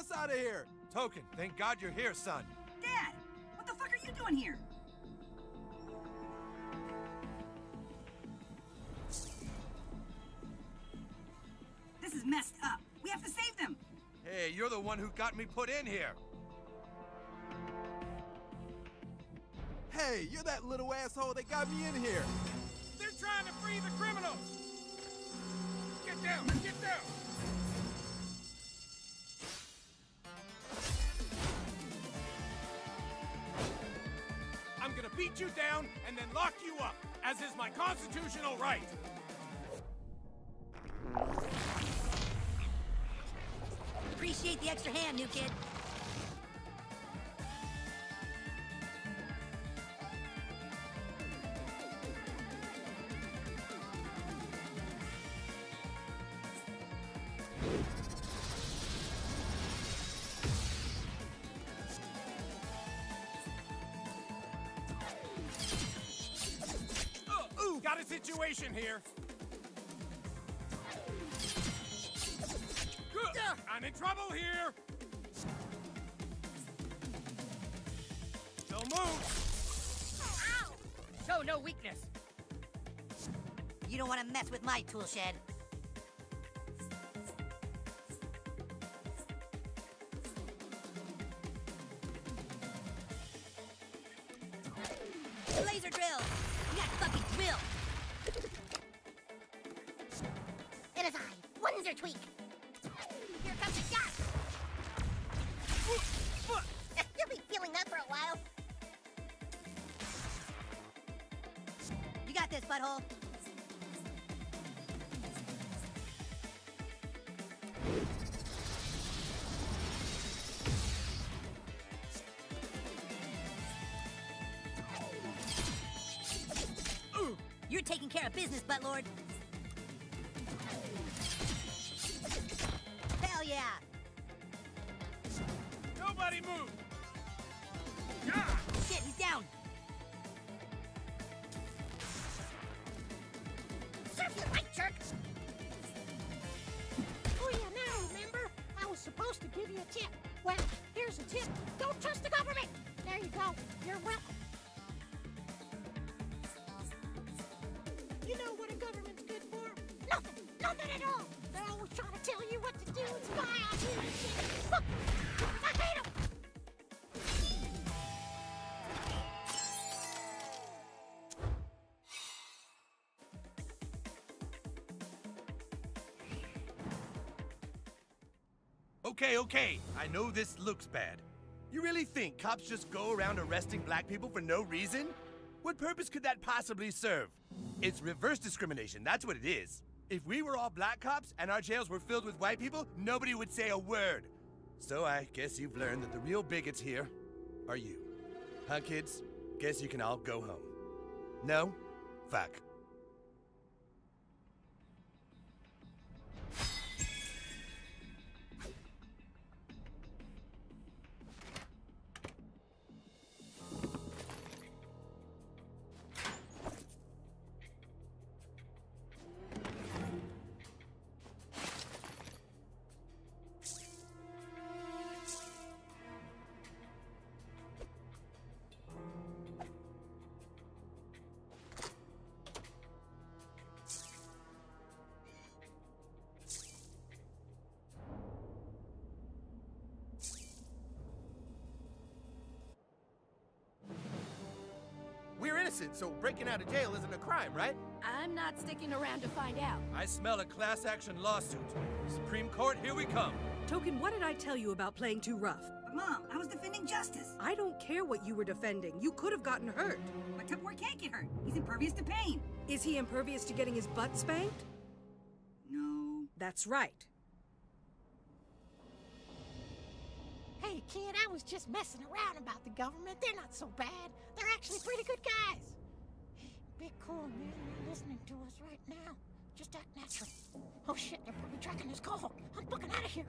us out of here! Token, thank God you're here, son. Dad, what the fuck are you doing here? This is messed up. We have to save them. Hey, you're the one who got me put in here. Hey, you're that little asshole that got me in here! They're trying to free the criminals! Get down! Get down! Beat you down and then lock you up, as is my constitutional right! Appreciate the extra hand, new kid. Mess with my tool shed. Laser drill! You got fucking drill! It is I, Wonder Tweek. Here comes the shot. You'll be feeling that for a while. You got this, butthole. Taking care of business, Buttlord. Hell yeah! Nobody move. Shit, he's down! Serve you right, jerk. Oh, yeah, now remember? I was supposed to give you a tip. Well, here's a tip. Don't trust the government. There you go. You're welcome. Okay, okay, I know this looks bad. You really think cops just go around arresting black people for no reason? What purpose could that possibly serve? It's reverse discrimination, that's what it is. If we were all black cops and our jails were filled with white people, nobody would say a word. So I guess you've learned that the real bigots here are you. Huh, kids? Guess you can all go home. No? Fuck. Innocent, so breaking out of jail isn't a crime, right? I'm not sticking around to find out. I smell a class action lawsuit. Supreme Court, here we come. Token, what did I tell you about playing too rough? But Mom, I was defending justice. I don't care what you were defending. You could have gotten hurt. But Tupperware can't get hurt. He's impervious to pain. Is he impervious to getting his butt spanked? No. That's right. Hey, kid, I was just messing around about the government. They're not so bad. They're actually pretty good guys. Be cool, man. They're listening to us right now. Just act natural. Oh shit, they're probably tracking this call. I'm fucking out of here.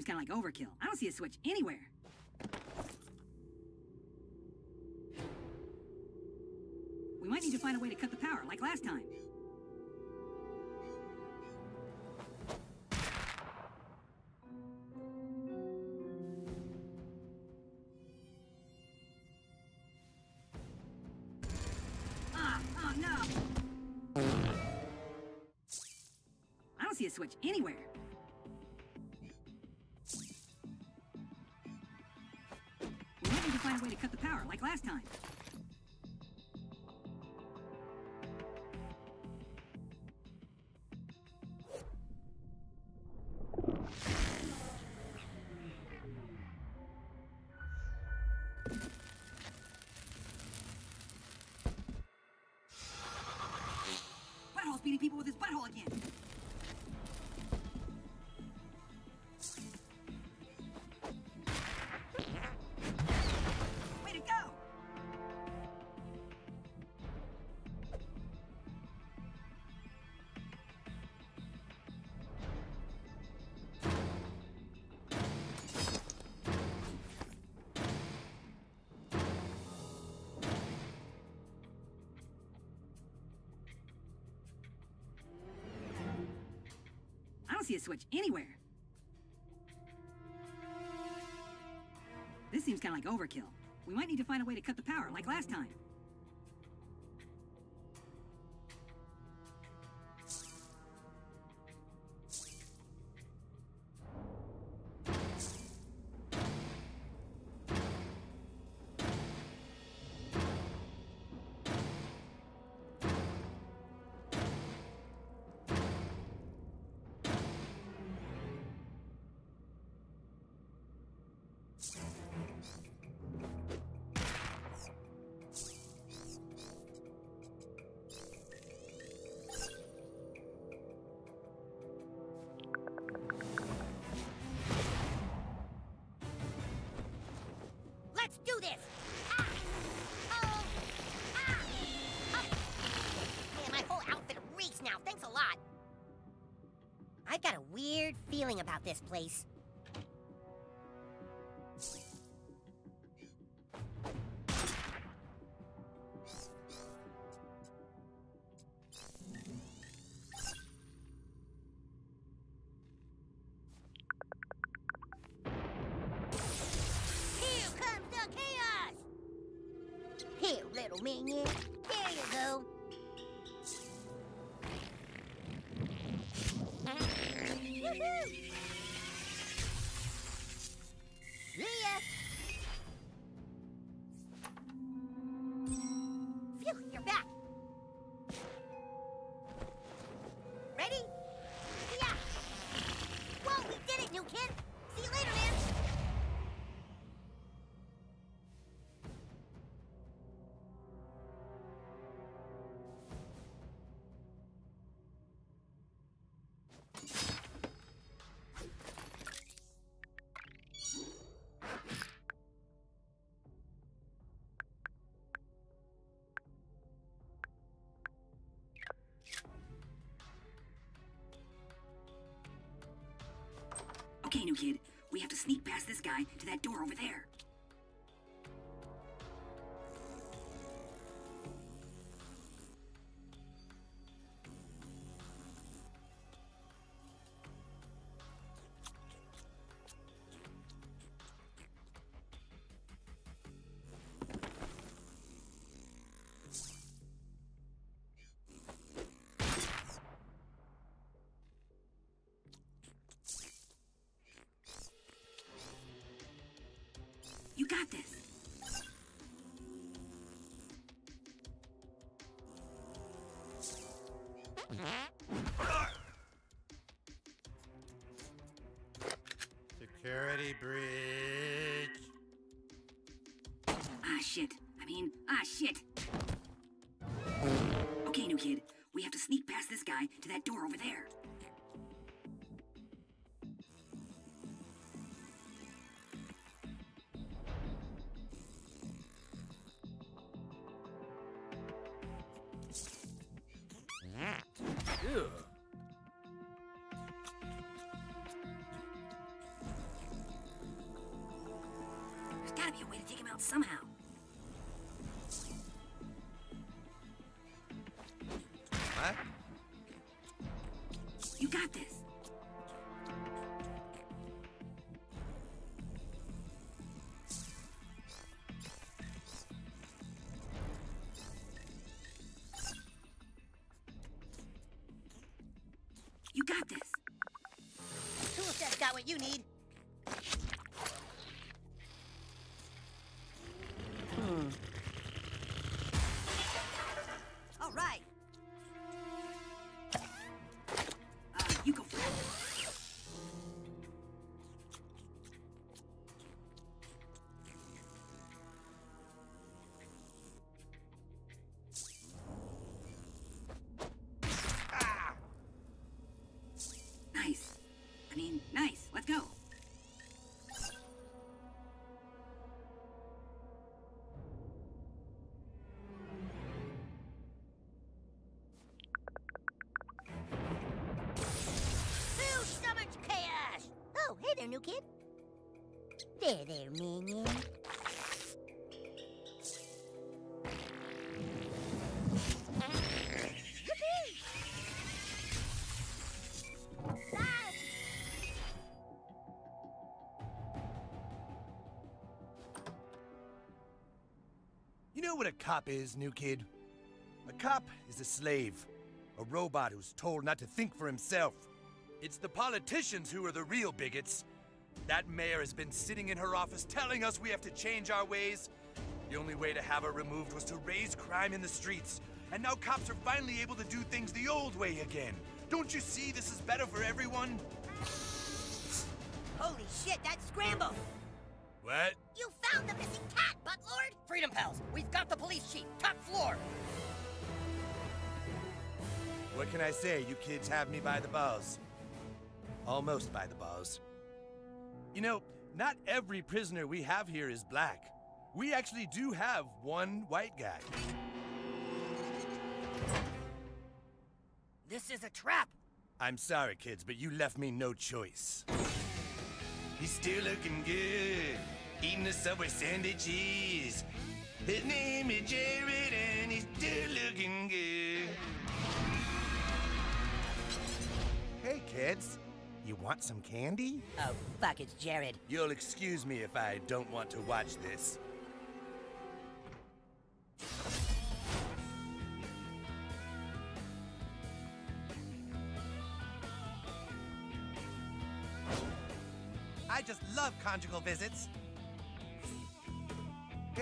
Kind of like overkill. I don't see a switch anywhere. We might need to find a way to cut the power, like last time. Ah, oh no! I don't see a switch anywhere. Time. Beating people with his butthole again. See a switch anywhere. This seems kind of like overkill. We might need to find a way to cut the power, like last time. This! Ah! Oh! Ah! Ah! Man, my whole outfit reeks now. Thanks a lot. I've got a weird feeling about this place. Little Okay, new kid. We have to sneak past this guy to that door over there. You got this. Security breach. Ah, shit. I mean, ah, shit. Okay, new kid. We have to sneak past this guy to that door over there. There's gotta be a way to take him out somehow. What? You got this. You need. Nice. Let's go. Know what a cop is, new kid? A cop is a slave, a robot who's told not to think for himself. It's the politicians who are the real bigots. That mayor has been sitting in her office telling us we have to change our ways. The only way to have her removed was to raise crime in the streets. And now cops are finally able to do things the old way again. Don't you see this is better for everyone? Holy shit, that's Scramble! What? You found the missing cat, Buttlord! Freedom Pals, we've got the police chief, top floor. What can I say? You kids have me by the balls. Almost by the balls. You know, not every prisoner we have here is black. We actually do have one white guy. This is a trap. I'm sorry, kids, but you left me no choice. He's still looking good, eating the Subway sandwich sandwiches. His name is Jared, and he's still looking good. Hey, kids. You want some candy? Oh, fuck, it's Jared. You'll excuse me if I don't want to watch this. I just love conjugal visits.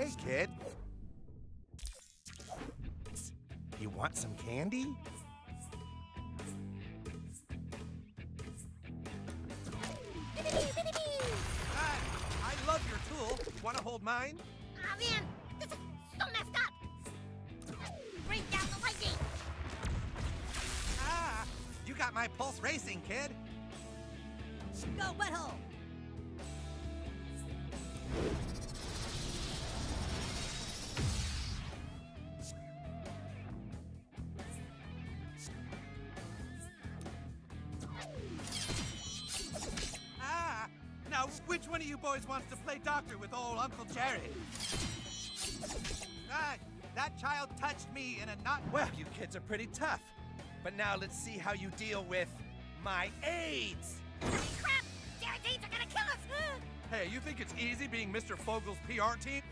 Hey, kid. You want some candy? Hi, I love your tool. Want to hold mine? Aw, man, this is so messed up! Bring down the lightning! Ah, you got my pulse racing, kid. Go, butthole. Which one of you boys wants to play doctor with old Uncle Jerry? Ah, that child touched me in a not. Well, you kids are pretty tough. But now let's see how you deal with my AIDS. Crap! Jared's aides are gonna kill us! Hey, you think it's easy being Mr. Fogle's PR team?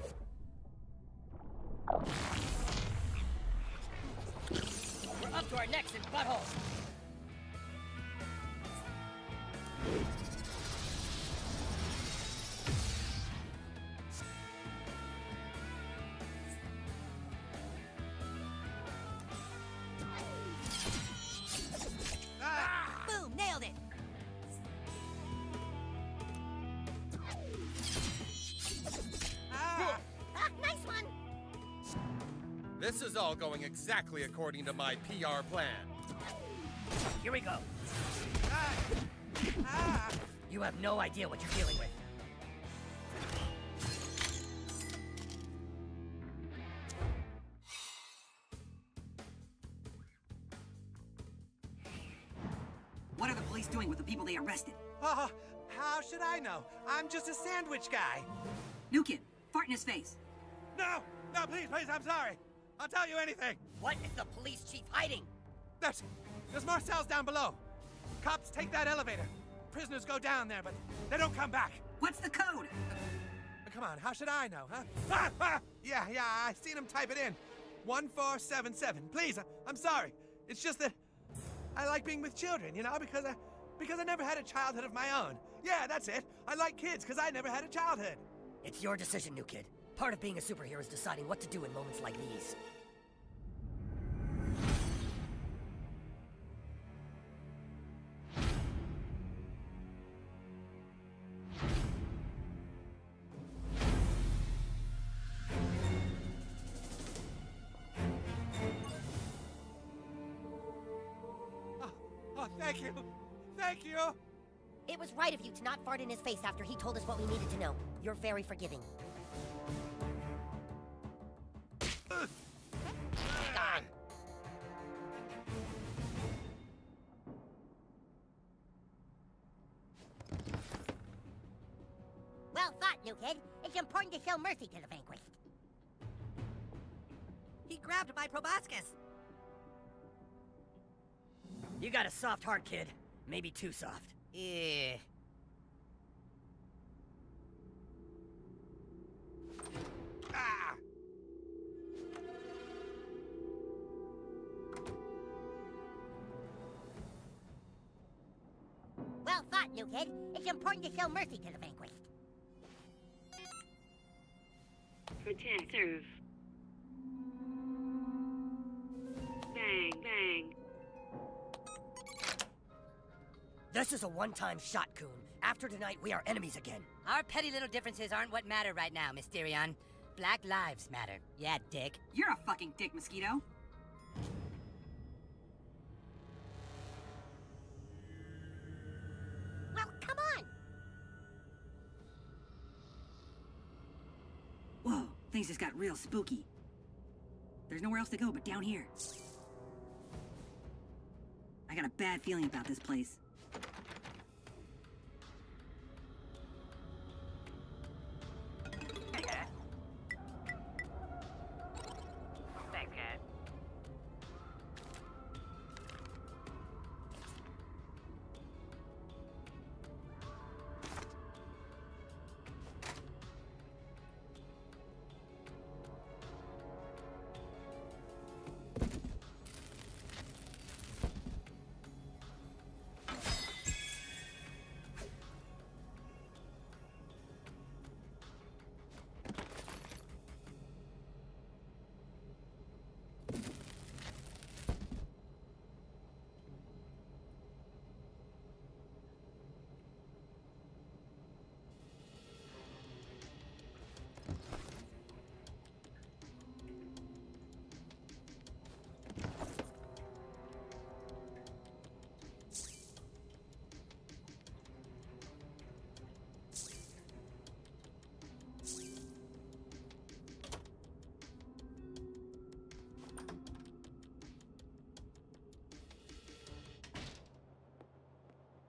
This is all going exactly according to my PR plan. Here we go. Ah, ah. You have no idea what you're dealing with. What are the police doing with the people they arrested? Oh, how should I know? I'm just a sandwich guy. New kid, Fart in his face. No! No, please, please, I'm sorry. I'll tell you anything. What is the police chief hiding? There's, there's more cells down below. Cops take that elevator. Prisoners go down there, but they don't come back. What's the code? Come on, how should I know, huh? Ah, ah, yeah, yeah, I seen him type it in. 1477. Please, I, I'm sorry. It's just that I like being with children, you know, because I because I never had a childhood of my own. Yeah, that's it. I like kids because I never had a childhood. It's your decision, new kid. Part of being a superhero is deciding what to do in moments like these. Oh, oh, thank you. Thank you. It was right of you to not fart in his face after he told us what we needed to know. You're very forgiving. New kid. It's important to show mercy to the vanquished. He grabbed my proboscis. You got a soft heart, kid. Maybe too soft. Yeah. Ah! Well thought, new kid. It's important to show mercy to the vanquished. Protect, serve. Bang, bang. This is a one-time shot, Coon. After tonight, we are enemies again. Our petty little differences aren't what matter right now, Mysterion. Black lives matter. Yeah, dick. You're a fucking dick, Mosquito. Things just got real spooky. There's nowhere else to go but down here. I got a bad feeling about this place.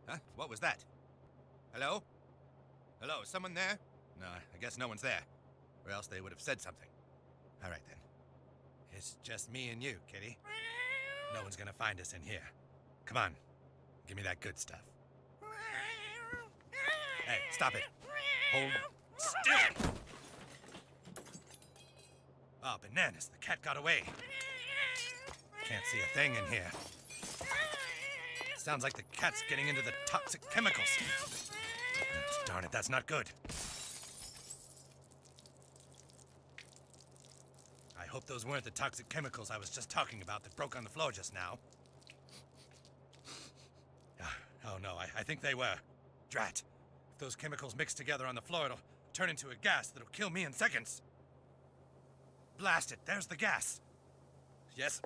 Huh? What was that? Hello? Hello, is someone there? No, I guess no one's there. Or else they would have said something. All right then. It's just me and you, kitty. No one's gonna find us in here. Come on. Give me that good stuff. Hey, stop it. Hold still. Oh, bananas. The cat got away. Can't see a thing in here. Sounds like the cat's getting into the toxic chemicals. Darn it, that's not good. I hope those weren't the toxic chemicals I was just talking about that broke on the floor just now. Oh no, I, I think they were. Drat. If those chemicals mix together on the floor, it'll turn into a gas that'll kill me in seconds. Blast it, there's the gas. Yes,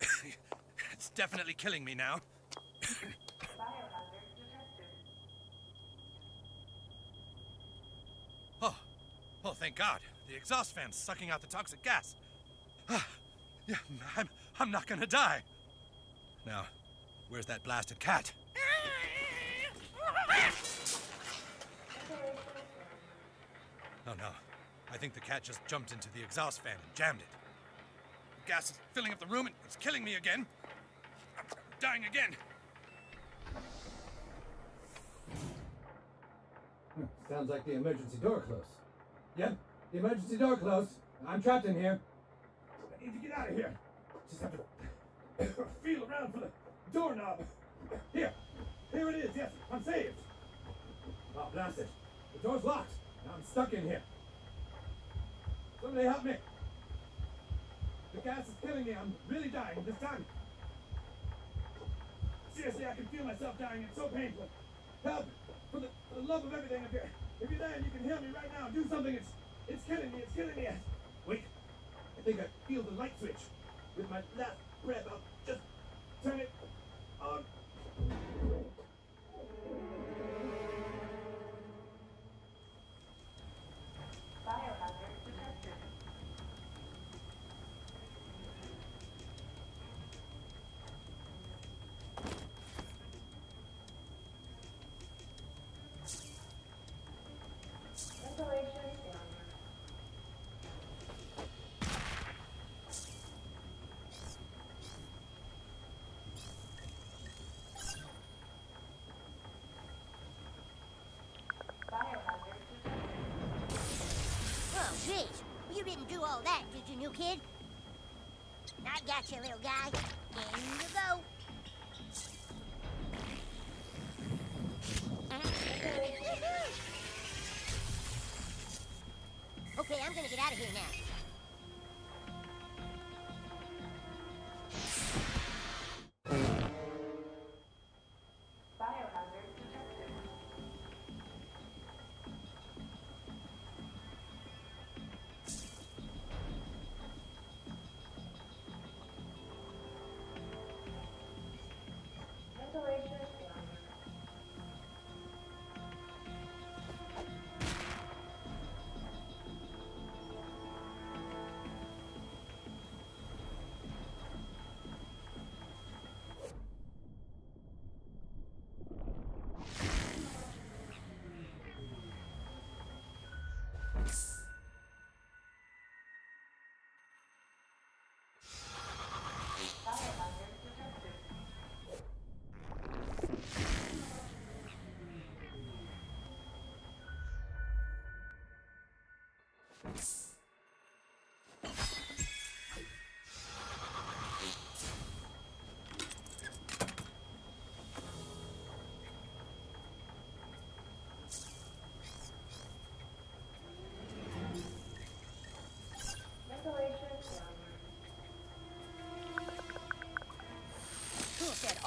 it's definitely killing me now. Oh, oh, thank God. The exhaust fan's sucking out the toxic gas. Ah, yeah, I'm, I'm not gonna die. Now, where's that blasted cat? Oh no, I think the cat just jumped into the exhaust fan and jammed it. The gas is filling up the room and it's killing me again. I'm dying again. Sounds like the emergency door closed. Yep, the emergency door closed. I'm trapped in here. I need to get out of here. Just have to feel around for the doorknob. Here, here it is. Yes, I'm saved. Ah, oh, blast it. The door's locked. I'm stuck in here. Somebody help me. The gas is killing me. I'm really dying this time. Seriously, I can feel myself dying. It's so painful. Help! For the, for the love of everything, if you're, if you're there and you can hear me right now, do something. It's, it's killing me. It's killing me. Wait. I think I feel the light switch. With my last breath, I'll just turn it on. Jeez. You didn't do all that, did you, new kid? I got you, little guy. In you go.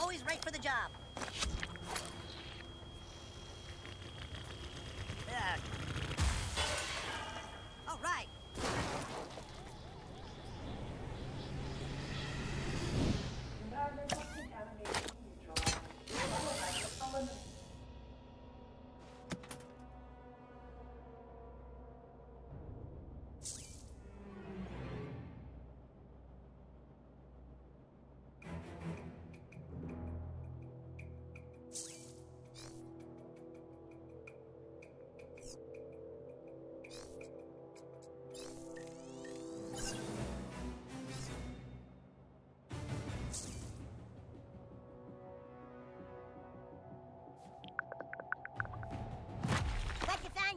Always right for the job.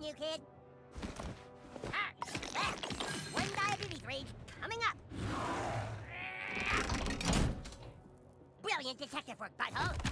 What you kid? One diabetes rage coming up. Brilliant detective work, butthole.